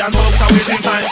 dance floor without wasting time.